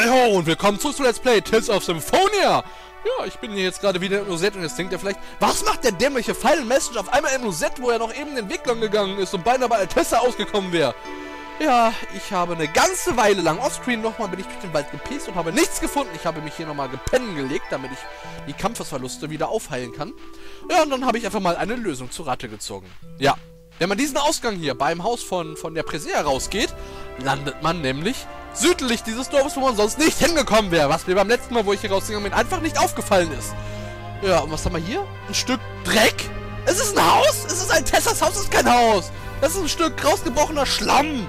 Hey ho und willkommen zurück zu Let's Play Tales of Symphonia! Ja, ich bin hier jetzt gerade wieder im Rosette und jetzt denkt ihr vielleicht, was macht der dämliche Final Message auf einmal im Rosette, wo er noch eben den Weg lang gegangen ist und beinahe bei Altessa ausgekommen wäre? Ja, ich habe eine ganze Weile lang offscreen nochmal bin ich durch den Wald gepäst und habe nichts gefunden. Ich habe mich hier nochmal gepennen gelegt, damit ich die Kampfesverluste wieder aufheilen kann. Ja, und dann habe ich einfach mal eine Lösung zu Rate gezogen. Ja, wenn man diesen Ausgang hier beim Haus von, von der Presea rausgeht, landet man nämlich südlich dieses Dorfes, wo man sonst nicht hingekommen wäre. Was mir beim letzten Mal, wo ich hier rausgegangen bin, einfach nicht aufgefallen ist. Ja, und was haben wir hier? Ein Stück Dreck? Es ist ein Haus? Es ist ein Tessas Haus, es ist kein Haus. Das ist ein Stück rausgebrochener Schlamm.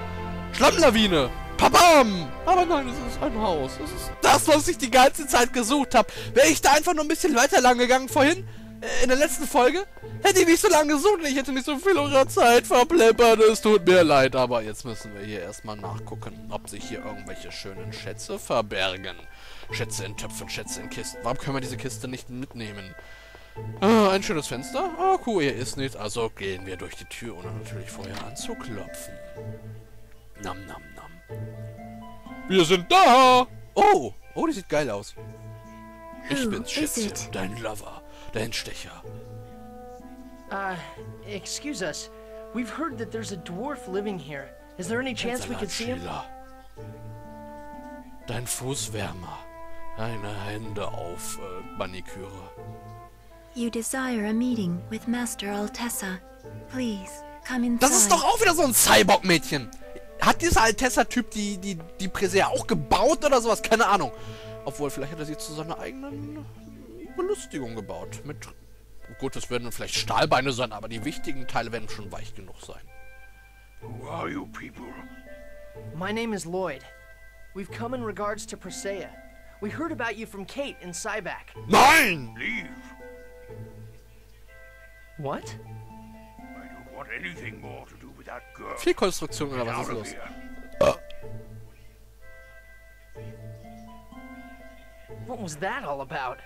Schlammlawine. Pabam! Aber nein, es ist ein Haus. Es ist das, was ich die ganze Zeit gesucht habe. Wäre ich da einfach nur ein bisschen weiter lang gegangen vorhin, in der letzten Folge, hätte ich nicht so lange gesucht und ich hätte nicht so viel eurer Zeit verpleppert. Es tut mir leid, aber jetzt müssen wir hier erstmal nachgucken, ob sich hier irgendwelche schönen Schätze verbergen. Schätze in Töpfen, Schätze in Kisten. Warum können wir diese Kiste nicht mitnehmen? Ah, ein schönes Fenster. Ah, cool, hier ist nichts. Also gehen wir durch die Tür, ohne natürlich vorher anzuklopfen. Nam, nam, nam. Wir sind da! Oh, oh, die sieht geil aus. Ich Who bin's, Schätzchen, dein Lover, dein Stecher. Uh, excuse us. We've heard that there's a dwarf living here. Is there any chance we could see him? Dein Fußwärmer. Deine Hände auf äh, Maniküre. You desire a meeting with Master Altessa. Please, come inside. Das ist doch auch wieder so ein Cyborg-Mädchen. Hat dieser Altessa-Typ die, die, die Presea auch gebaut oder sowas? Keine Ahnung. Obwohl, vielleicht hat er sie zu seiner eigenen Belustigung gebaut. Mit. Gut, das werden vielleicht Stahlbeine sein, aber die wichtigen Teile werden schon weich genug sein. Who are you people? My name is Lloyd. We've come in regards to Presea. We heard about you from Kate in Cyback. Nein! Leave. What? I don't want anything more to do with that girl. Fehlkonstruktion oder was ist los? here. What was that all about?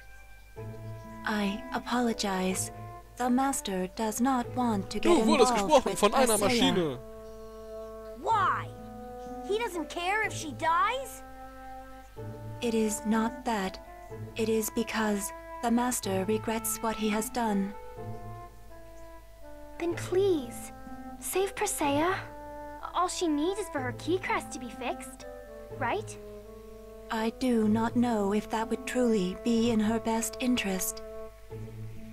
I apologize. The Master does not want to get Du wurdest involved gesprochen with von einer Maschine. Why? He doesn't care if she dies? It is not that. It is because the Master regrets what he has done. Then please, save Presea. All she needs is for her key crest to be fixed, right? I do not know if that would truly be in her best interest.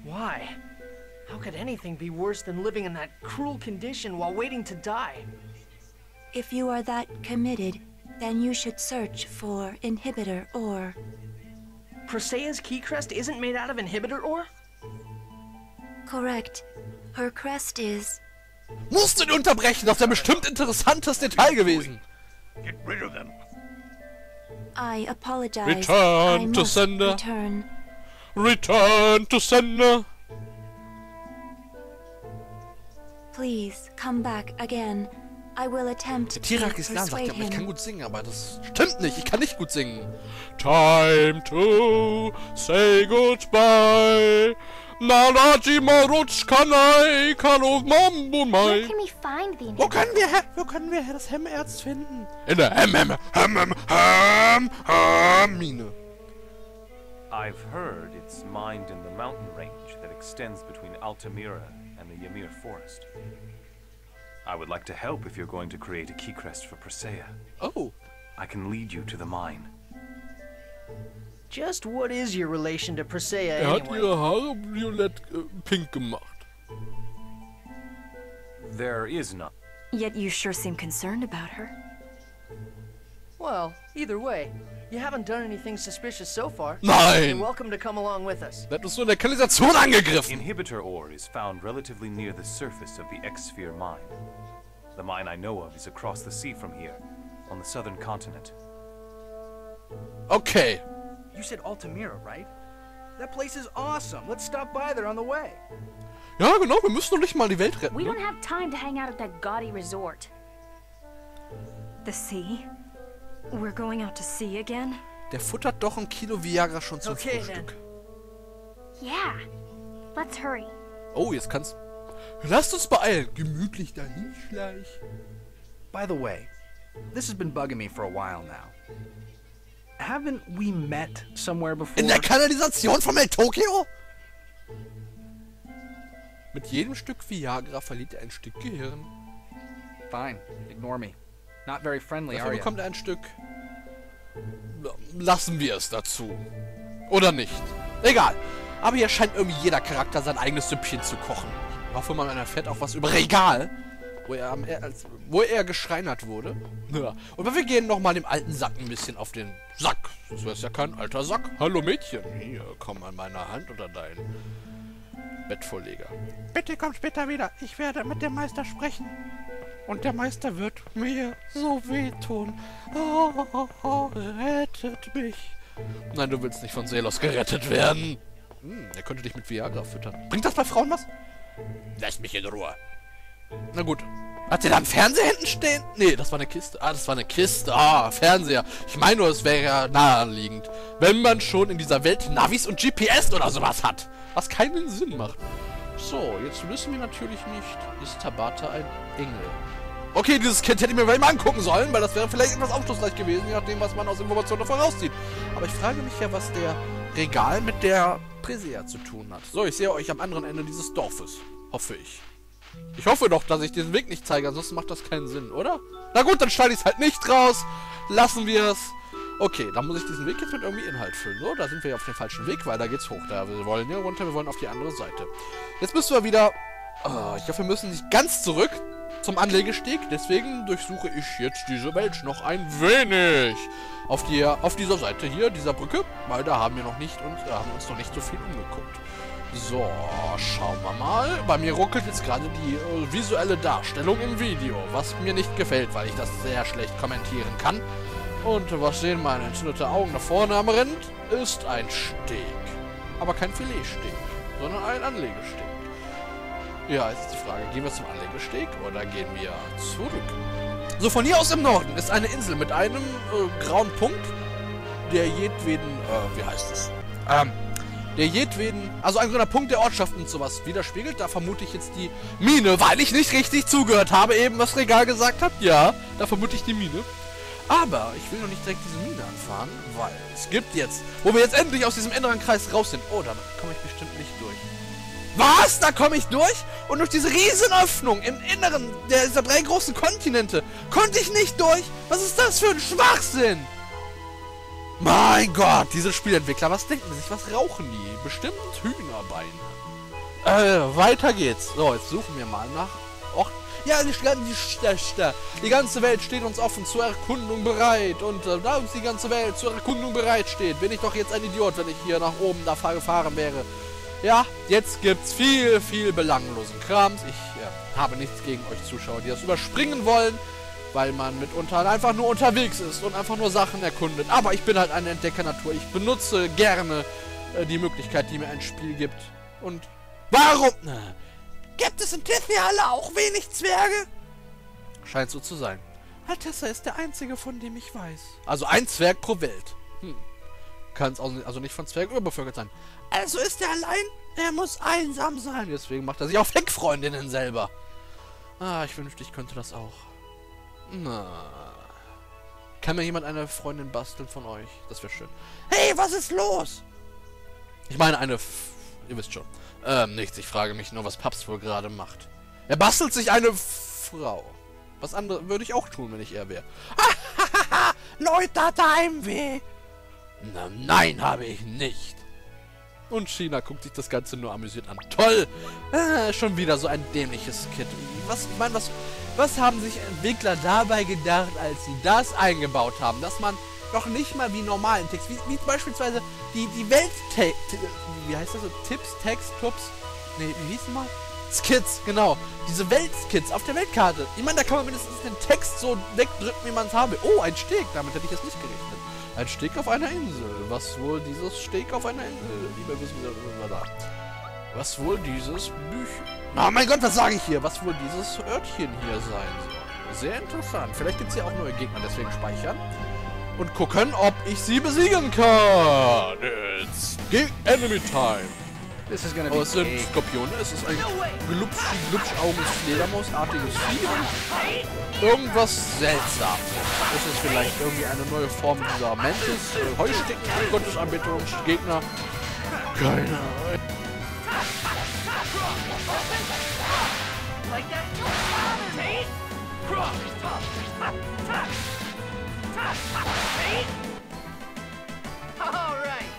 Why? How could anything be worse than living in that cruel condition while waiting to die? If you are that committed, then you should search for inhibitor ore. Presea's key crest isn't made out of inhibitor ore? Correct. Her crest is. Musst du ihn unterbrechen, das wäre bestimmt interessantes Detail gewesen. Get rid of them. I apologize. Return I to must sender. Return. Return to sender. Please come back again. I will attempt to Tirak Islam sagt persuade ja, aber ich kann gut singen, aber das stimmt nicht. Ich kann nicht gut singen. Time to say goodbye. Naraji Maruch Kanai Kalo Mambo Where can we find the Wo inhibitor? können wir, He- wo können wir das Hemmerz finden? In der Hem, Hem, Hem, Hem, Hem, Hem, Mine. I've heard it's mined in the mountain range that extends between Altamira and the Ymir forest. I would like to help if you're going to create a key crest for Presea. Oh, I can lead you to the mine. Just what is your relation to Presea er hat anyway? ihre Haare violett äh, pink gemacht. There is none. Yet you sure seem concerned about her. Well, either way, you haven't done anything suspicious so far. You're welcome to come along with us. Der hat uns so in der Kanalisation angegriffen. Inhibitor ore is found relatively near the surface of the X-Sphere mine. The mine I know of is across the sea from here, on the southern continent. Okay. You said Altamira, right? That place is awesome. Let's stop by there on the way. Ja, genau, wir müssen doch nicht mal die Welt retten. We Ne? don't have time to hang out at that gaudy resort. The sea? We're going out to sea again? Der futtert doch ein Kilo Viagra schon zum Okay, Frühstück. Yeah. Let's hurry. Oh, jetzt kannst... Lasst uns beeilen. Gemütlich dahin schleich. By the way, this has been bugging me for a while now. Haven't we met somewhere before? In der Kanalisation von El Tokyo? Mit jedem Stück Viagra verliert er ein Stück Gehirn. Fine. Ignore me. Not very friendly, Dafür are you? bekommt er ein Stück. Lassen wir es dazu. Oder nicht. Egal. Aber hier scheint irgendwie jeder Charakter sein eigenes Süppchen zu kochen. Ich hoffe, man erfährt auch was über Regal, wo er, am, als, wo er geschreinert wurde. Ja. Und wir gehen nochmal dem alten Sack ein bisschen auf den Sack. Das ist ja kein alter Sack. Hallo Mädchen. Hier, komm an meine Hand oder dein Bettvorleger. Bitte komm später wieder. Ich werde mit dem Meister sprechen. Und der Meister wird mir so wehtun. Oh, oh, oh, rettet mich. Nein, du willst nicht von Selos gerettet werden. Hm, er könnte dich mit Viagra füttern. Bringt das bei Frauen was? Lass mich in Ruhe. Na gut. Hat der da einen Fernseher hinten stehen? Nee, das war eine Kiste. Ah, das war eine Kiste. Ah, Fernseher. Ich meine nur, es wäre ja naheliegend. Wenn man schon in dieser Welt Navis und GPS oder sowas hat. Was keinen Sinn macht. So, jetzt wissen wir natürlich nicht, ist Tabata ein Engel? Okay, dieses Kind hätte ich mir mal angucken sollen, weil das wäre vielleicht etwas aufschlussreich gewesen, je nachdem, was man aus Informationen davon rauszieht. Aber ich frage mich ja, was der Regal mit der Presea zu tun hat. So, ich sehe euch am anderen Ende dieses Dorfes. Hoffe ich. Ich hoffe doch, dass ich diesen Weg nicht zeige, ansonsten macht das keinen Sinn, oder? Na gut, dann schneide ich es halt nicht raus. Lassen wir es. Okay, dann muss ich diesen Weg jetzt mit irgendwie Inhalt füllen. So, da sind wir ja auf dem falschen Weg, weil da geht's hoch. Da wir wollen hier runter, wir wollen auf die andere Seite. Jetzt müssen wir wieder... Oh, ich hoffe, wir müssen nicht ganz zurück zum Anlegesteg. Deswegen durchsuche ich jetzt diese Welt noch ein wenig. Auf, die, auf dieser Seite hier, dieser Brücke. Weil da haben wir noch nicht und da haben uns noch nicht so viel umgeguckt. So, schauen wir mal. Bei mir ruckelt jetzt gerade die äh, visuelle Darstellung im Video, was mir nicht gefällt, weil ich das sehr schlecht kommentieren kann. Und was sehen meine entzündete Augen da vorne am Rind? Ist ein Steg. Aber kein Filetsteg, sondern ein Anlegesteg. Ja, jetzt ist die Frage, gehen wir zum Anlegesteg oder gehen wir zurück? So, von hier aus im Norden ist eine Insel mit einem äh, grauen Punkt, der jedweden, äh, wie heißt es? Ähm, der jedweden, also ein grüner Punkt der Ortschaften und sowas widerspiegelt. Da vermute ich jetzt die Mine, weil ich nicht richtig zugehört habe, eben was Regal gesagt hat. Ja, da vermute ich die Mine. Aber ich will noch nicht direkt diese Mine anfahren, weil es gibt jetzt, wo wir jetzt endlich aus diesem inneren Kreis raus sind. Oh, damit komme ich bestimmt nicht durch. Was? Da komme ich durch? Und durch diese Riesenöffnung im Inneren dieser drei großen Kontinente konnte ich nicht durch? Was ist das für ein Schwachsinn? Mein Gott, diese Spielentwickler, was denken die sich? Was rauchen die? Bestimmt Hühnerbeine. Äh, weiter geht's. So, jetzt suchen wir mal nach Ort. Ja, die, die, die, die ganze Welt steht uns offen zur Erkundung bereit. Und äh, da uns die ganze Welt zur Erkundung bereit steht, bin ich doch jetzt ein Idiot, wenn ich hier nach oben da gefahren wäre. Ja, jetzt gibt's viel, viel belanglosen Krams. Ich äh, habe nichts gegen euch Zuschauer, die das überspringen wollen, weil man mitunter einfach nur unterwegs ist und einfach nur Sachen erkundet. Aber ich bin halt eine Entdeckernatur. Ich benutze gerne äh, die Möglichkeit, die mir ein Spiel gibt. Und warum? Na, gibt es in Tithia auch wenig Zwerge? Scheint so zu sein. Altessa ist der einzige, von dem ich weiß. Also ein Zwerg pro Welt. Hm. Kann es also nicht von Zwergen überbevölkert sein. Also ist er allein? Er muss einsam sein. Deswegen macht er sich auch Fake-Freundinnen selber. Ah, ich wünschte, ich könnte das auch. Na. Kann mir jemand eine Freundin basteln von euch? Das wäre schön. Hey, was ist los? Ich meine eine... F ihr wisst schon. Ähm, nichts. Ich frage mich nur, was Paps wohl gerade macht. Er bastelt sich eine Frau. Was andere würde ich auch tun, wenn ich er wäre. Leute, hat Heimweh. Na, nein, habe ich nicht. Und China guckt sich das Ganze nur amüsiert an. Toll! Äh, schon wieder so ein dämliches Kit. Was, ich meine, was, was haben sich Entwickler dabei gedacht, als sie das eingebaut haben? Dass man noch nicht mal wie normalen Text, wie, wie beispielsweise die, die Welt... Wie heißt das so? Tipps, Text, Tups? Nee, wie hieß mal? Skits, genau. Diese Weltskits auf der Weltkarte. Ich meine, da kann man mindestens den Text so wegdrücken, wie man es habe. Oh, ein Steg. Damit hätte ich jetzt nicht gerechnet. Ein Steg auf einer Insel. Was wohl dieses Steg auf einer Insel? Lieber wissen wir da. Was wohl dieses Büchchen... Oh mein Gott, was sage ich hier? Was wohl dieses Örtchen hier sein soll? Sehr interessant. Vielleicht gibt es ja auch neue Gegner, deswegen speichern. Und gucken, ob ich sie besiegen kann. It's Enemy Time. This is gonna be es sind. Skorpione, es ist ein glubsch, glubschauges, Fledermausartiges Vieh irgendwas seltsam. Ist es vielleicht irgendwie eine neue Form dieser Mantis, äh, Heusticken, Gottesanbetung, Gegner? Keine Ahnung. Like that? Tate? Tate? All right.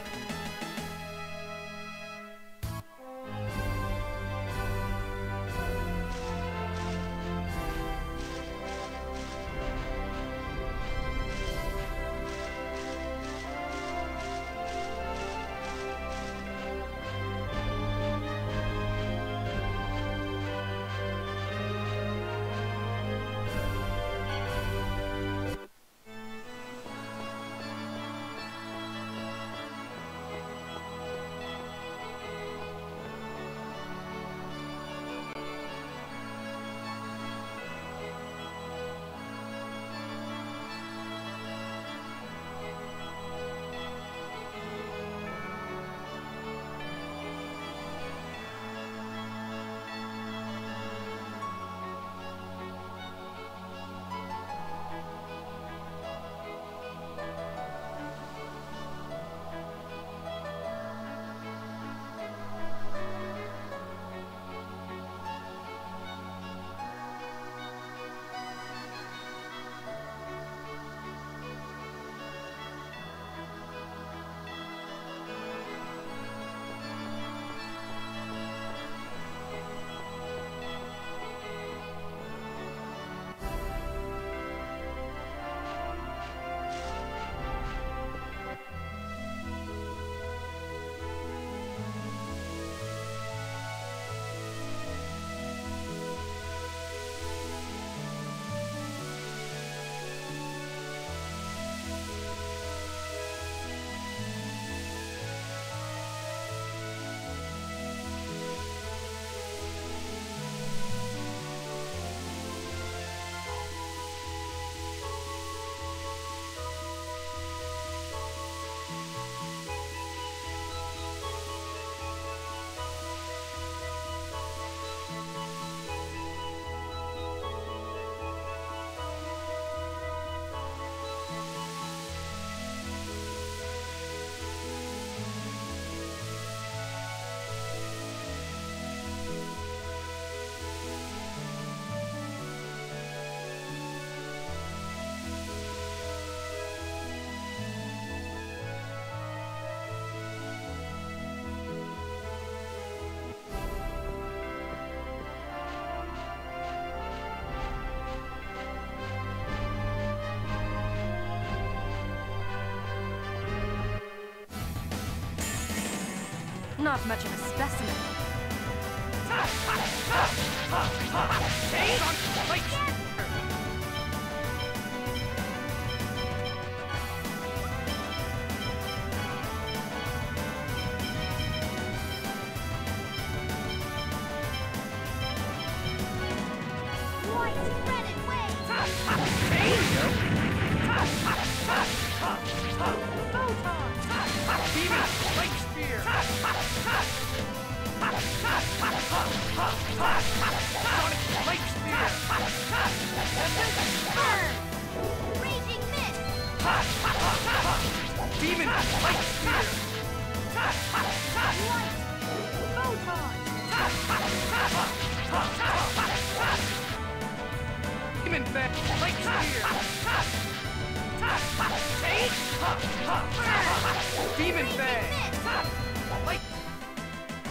Not much of a specimen.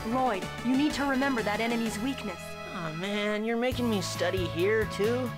Lloyd, you need to remember that enemy's weakness. Oh man, you're making me study here too?